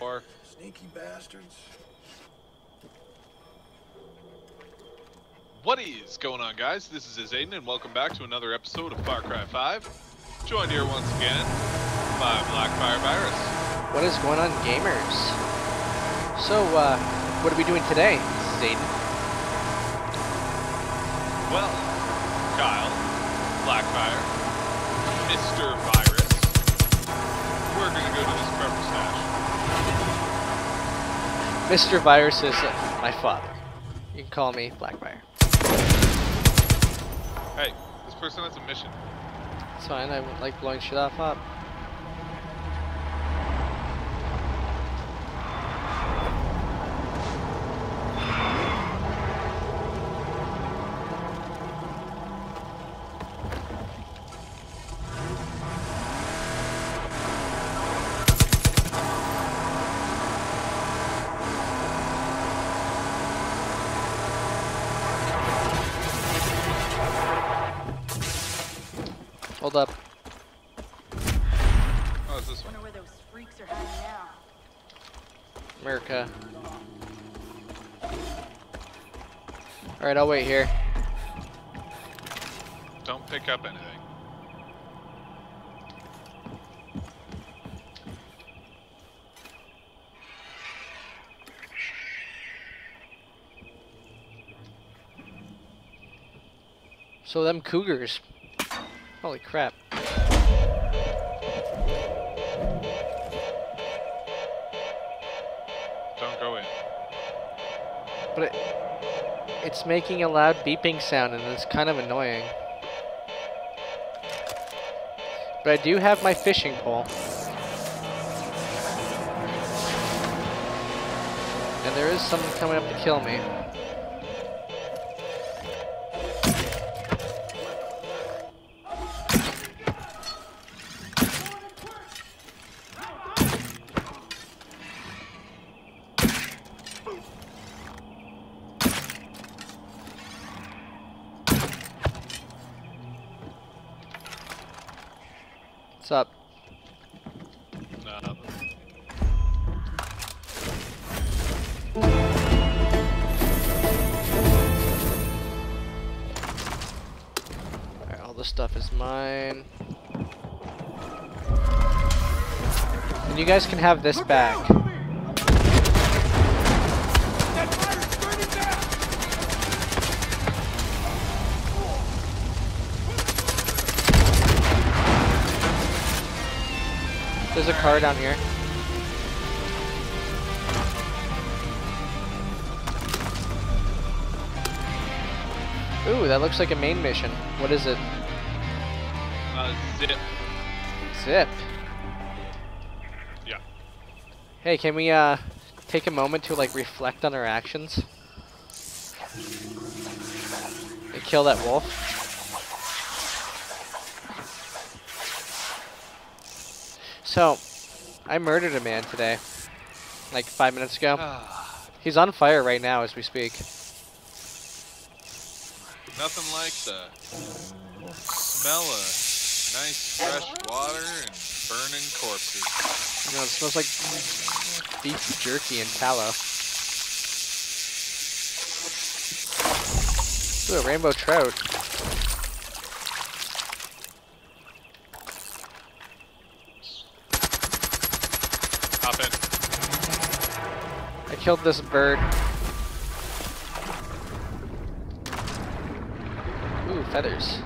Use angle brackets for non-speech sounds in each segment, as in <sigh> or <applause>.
for. Sneaky bastards. What is going on, guys? This is Aiden, and welcome back to another episode of Far Cry 5. Joined here once again by Blackfire Virus. What is going on, gamers? So, uh, what are we doing today, Izaden? Well, Kyle, Blackfire, Mr. Virus. We're gonna go to this prepper stash. Mr. Virus is uh, my father. You can call me Blackfire. Hey, this person has a mission. It's fine, I like blowing shit off up. America. Alright, I'll wait here. Don't pick up anything. So them cougars. Holy crap. It's making a loud beeping sound and it's kind of annoying. But I do have my fishing pole. And there is someone coming up to kill me. Stuff is mine. And you guys can have this back. There's a car down here. Ooh, that looks like a main mission. What is it? Uh, zip. Zip. Yeah. Hey, can we uh take a moment to like reflect on our actions? And kill that wolf. So, I murdered a man today, like five minutes ago. <sighs> He's on fire right now as we speak. Nothing like the smell of nice fresh water and burning corpses. You know, it smells like beef jerky and tallow. Ooh, a rainbow trout. Hop in. I killed this bird. Ooh, feathers.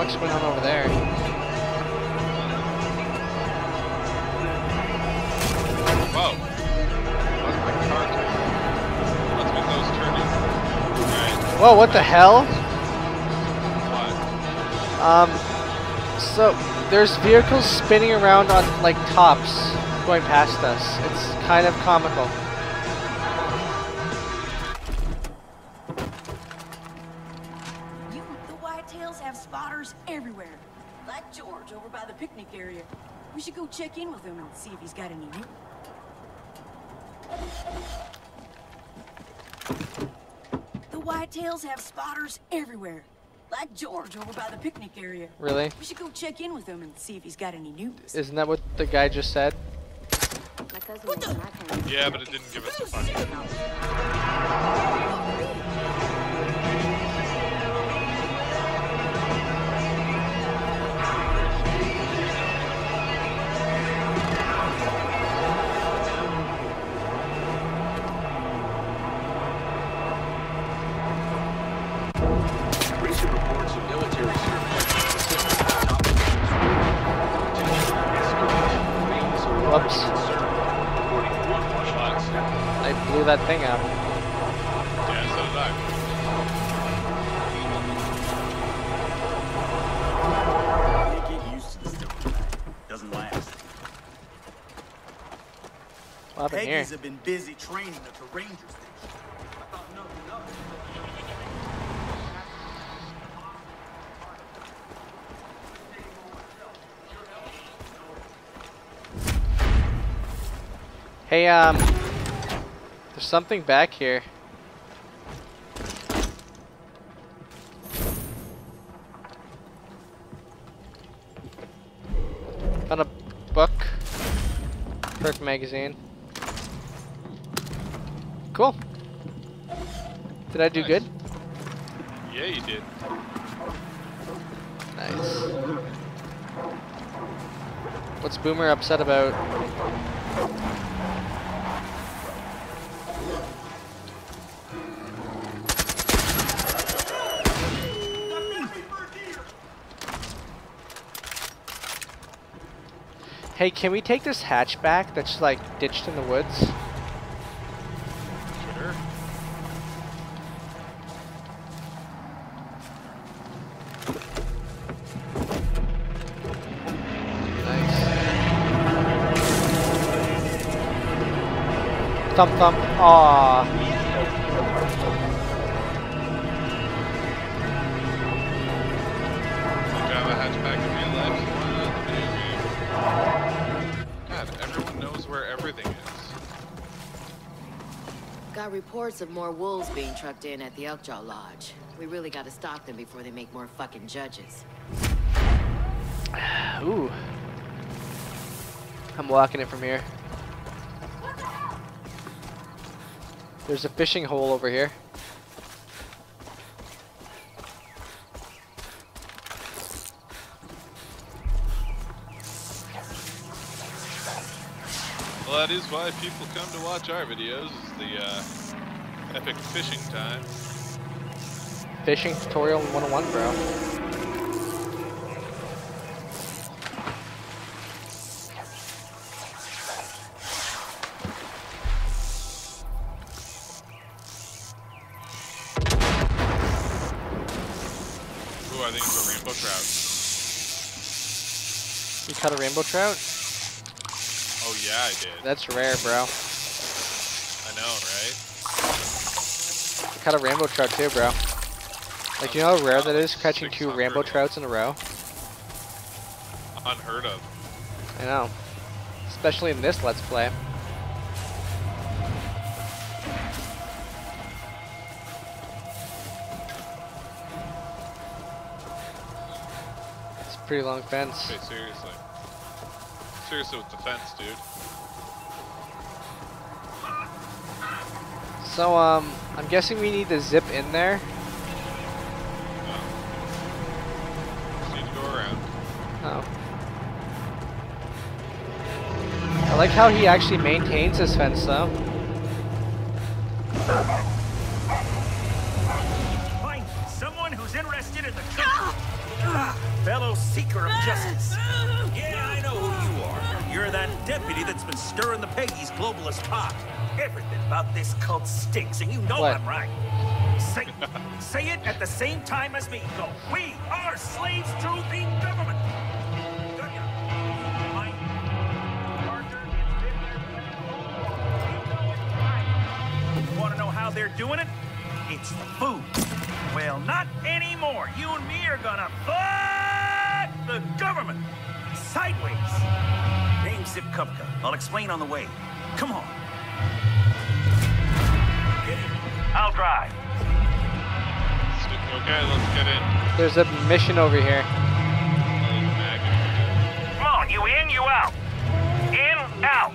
What's going on over there? Whoa. What's my car turning? Must be those turning. Alright, Whoa, what the hell? what? Um, so there's vehicles spinning around on like tops going past us. It's kind of comical. Go check in with him and see if he's got any new. The whitetails have spotters everywhere. Like George over by the picnic area. Really? We should go check in with him and see if he's got any news. Isn't that what the guy just said? My cousin What the- in my town. Yeah, but it didn't give us a fucking. That thing out. Yeah, so did I. They get used to the stuff. Doesn't last. What happened here? Have been busy training at the ranger station. I thought nothing of it. Hey, um, there's something back here. Found a book. Perk magazine. Cool. Did I do Nice. good? Yeah, you did. Nice. What's Boomer upset about? Hey, can we take this hatchback that's like ditched in the woods? Sure. Nice. Thump thump. Aw. Got reports of more wolves being trucked in at the Elkjaw Lodge. We really gotta stop them before they make more fucking judges. <sighs> Ooh. I'm walking it from here. There's a fishing hole over here. That is why people come to watch our videos. Is the uh, epic fishing time. Fishing tutorial 101, bro. Ooh, I think it's a rainbow trout. We cut a rainbow trout. You caught a rainbow trout? Oh yeah, I did. That's rare, bro. I know, right? I caught a rainbow trout too, bro. Like, you know how rare that is, catching two rainbow trouts in a row? Unheard of. I know. Especially in this Let's Play. It's a pretty long fence. Okay, seriously. Seriously with the fence, dude. So, um, I'm guessing we need to zip in there. No. Just need to go around. Oh. I like how he actually maintains his fence, though. Find someone who's interested in the. Fellow seeker of justice. <laughs> Yeah, I know who you are. You're that deputy that's been stirring the Peggy's globalist pot. Everything about this cult stinks, and you know What? I'm right. Say, <laughs> say it at the same time as me. Go. We are slaves to the government. Got ya. Mine. Parker has been there. You know it's right. Want to know how they're doing it? It's the food. Well, not anymore. You and me are gonna fuck the government. sideways. Name's Zip Kupka. I'll explain on the way. Come on. Get in. I'll drive. Okay, let's get in. There's a mission over here. There's a mag. Come on, you in, you out. In, out.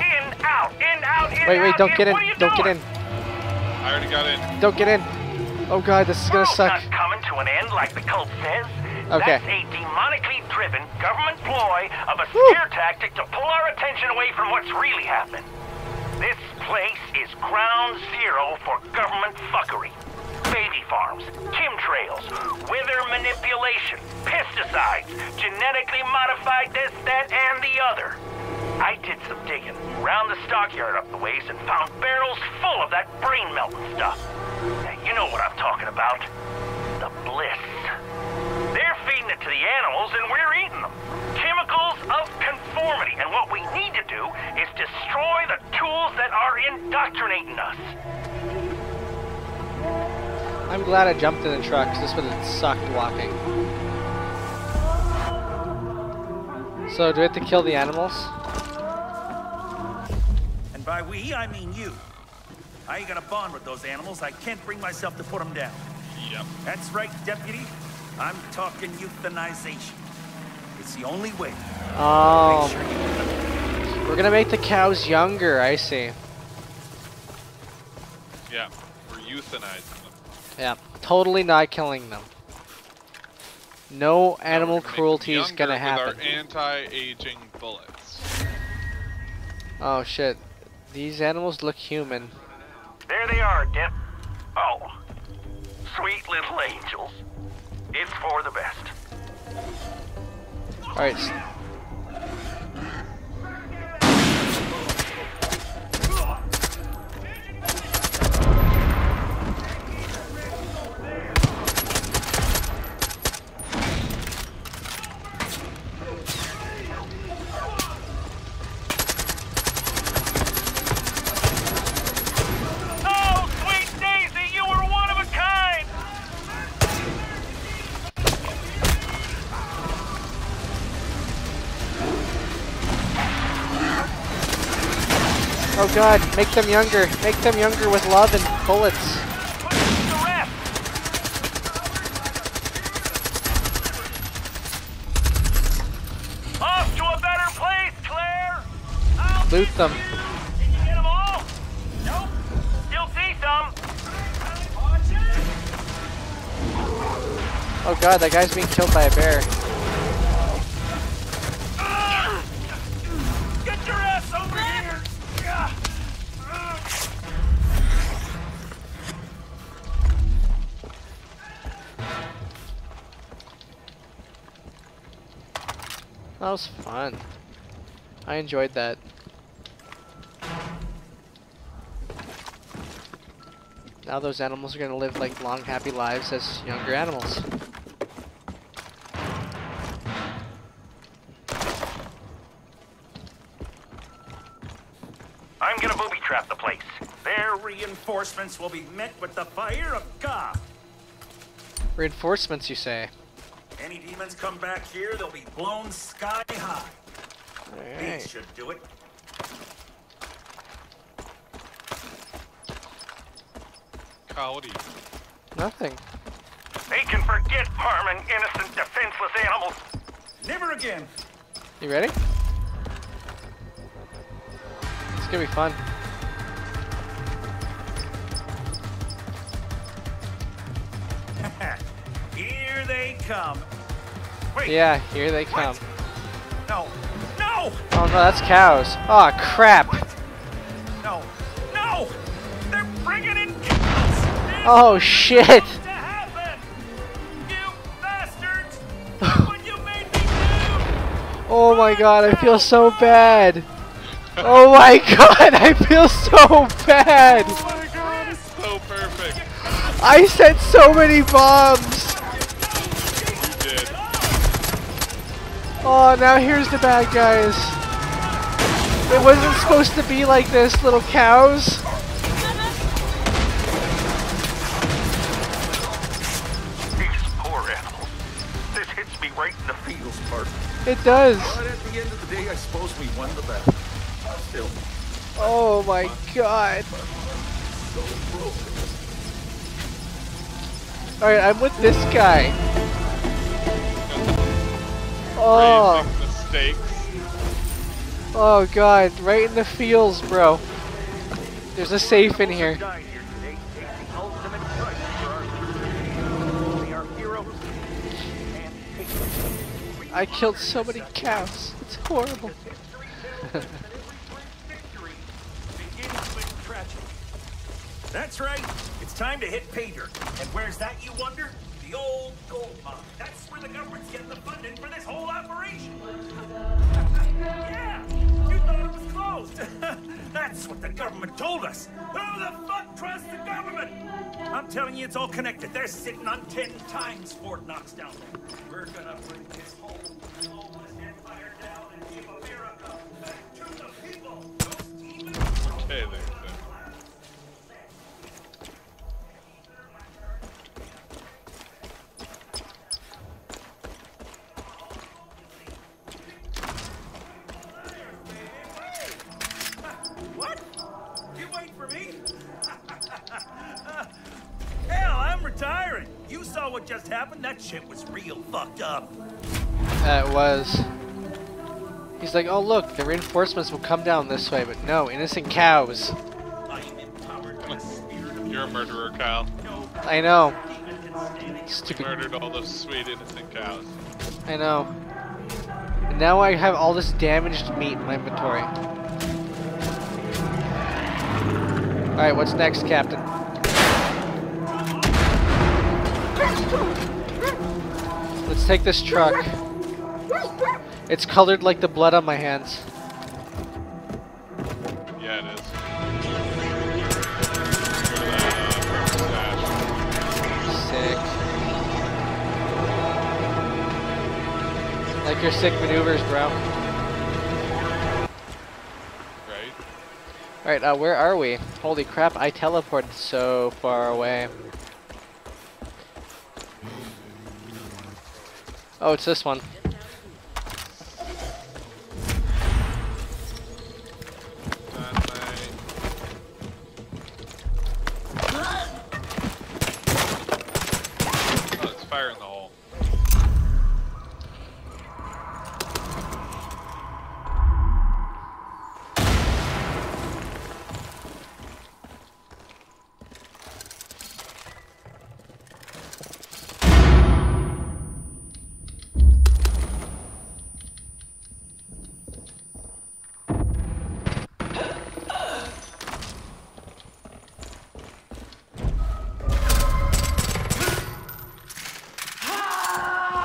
In, out. In, out, in, Wait, wait, out, don't get in. What are you Don't get in. I already got in. Don't get in. Oh god, this is gonna World's suck. not coming to an end like the cult says. Okay. That's a demonically driven government ploy of a Woo. scare tactic to pull our attention away from what's really happening. This place is ground zero for government fuckery. Baby farms, chemtrails, wither manipulation, pesticides, genetically modified this, that, and the other. I did some digging around the stockyard up the ways and found barrels full of that brain melting stuff. Now, you know what I'm talking about. The bliss. They're feeding it to the animals and we're eating them. Chemicals of conformity. And what we need to do is destroy the tools that are indoctrinating us. I'm glad I jumped in the truck 'cause this would have sucked walking. So do we have to kill the animals? And by we, I mean you. I ain't gonna bond with those animals. I can't bring myself to put them down. Yep. That's right, deputy. I'm talking euthanization. It's the only way. Oh, sure we're gonna make the cows younger. I see. Yeah. We're euthanizing them. Yeah, totally not killing them. No animal we're gonna make them cruelty is gonna happen. with happen. our anti-aging bullets. Oh shit, these animals look human. There they are, Dip. Oh, sweet little angels. It's for the best. All right, s- Oh, sweet Daisy, you were one of a kind! Oh god, make them younger. Make them younger with love and bullets. Off to a better place, Claire! I'll Loot them. Did you get them all? Nope. Still see some. Oh god, that guy's being killed by a bear. That was fun. I enjoyed that. Now those animals are gonna live like long, happy lives as younger animals. I'm gonna booby trap the place. Their reinforcements will be met with the fire of God. Reinforcements, you say? Any demons come back here, they'll be blown sky high. These Alright. should do it. Kyle, what are you? Nothing. They can forget harming innocent, defenseless animals. Never again. You ready? It's gonna be fun. <laughs> Here they come. Wait. Yeah, here they come. What? No. No! Oh no, that's cows. Oh crap. No. No! They're bringing in cows! This Oh shit. has to happen! You bastards! Look <laughs> what you made me do! Oh my oh <laughs> god, I feel so bad. Oh my god, I feel so bad. Oh my god, it's so perfect. I sent so many bombs. You did. Oh, now here's the bad guys. It wasn't supposed to be like this, little cows. These poor animals. This hits me right in the feels part. It does. But at the end of the day, I suppose we won the battle. Still, Oh my god. Alright, I'm with this guy. Oh, Raising the stakes. oh god, right in the feels, bro. There's a safe in here. died here today to take the ultimate price for our They are heroes and patriots. I killed so many cows. It's horrible. That's right. It's time to hit pay dirt. And where's that, you wonder? Old gold mine. That's where the government's getting the funding for this whole operation. <laughs> yeah, you thought it was closed. <laughs> That's what the government told us. Who the fuck trusts the government? I'm telling you, it's all connected. They're sitting on ten times Fort Knox down there. We're gonna bring this whole what just happened. That shit was real fucked up. That was. He's like, oh look, the reinforcements will come down this way, but no, innocent cows. I am empowered by the spirit You're a murderer, Kyle. I know. demon can Stupid. Murdered all those sweet innocent cows. I know. And now I have all this damaged meat in my inventory. Alright, what's next, Captain? Let's take this truck. It's colored like the blood on my hands. Yeah, it is. Go to that, prepper stash. Sick. Like your sick maneuvers, bro. Right? Alright, uh, where are we? Holy crap, I teleported so far away. Oh, it's this one.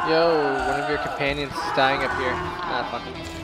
Yo, one of your companions is dying up here. Ah, fuck fucking.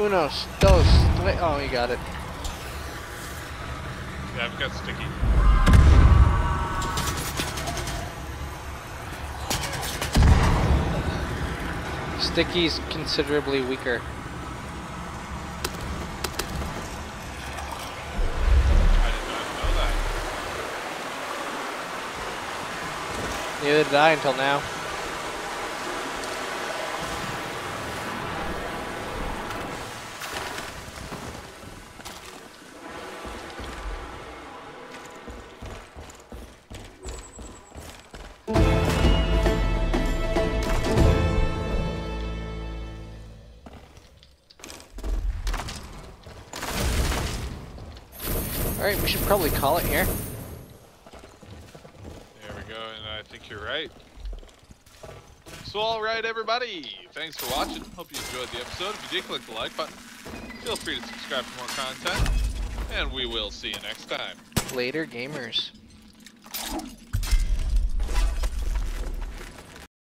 Unos, dos, tres. Oh, you got it. Yeah, I've got sticky. Sticky's considerably weaker. I did not know that. Neither did I until now. Alright, we should probably call it here. There we go, and I think you're right. So, alright, everybody. Thanks for watching. Hope you enjoyed the episode. If you did, click the like button. Feel free to subscribe for more content. And we will see you next time. Later, gamers.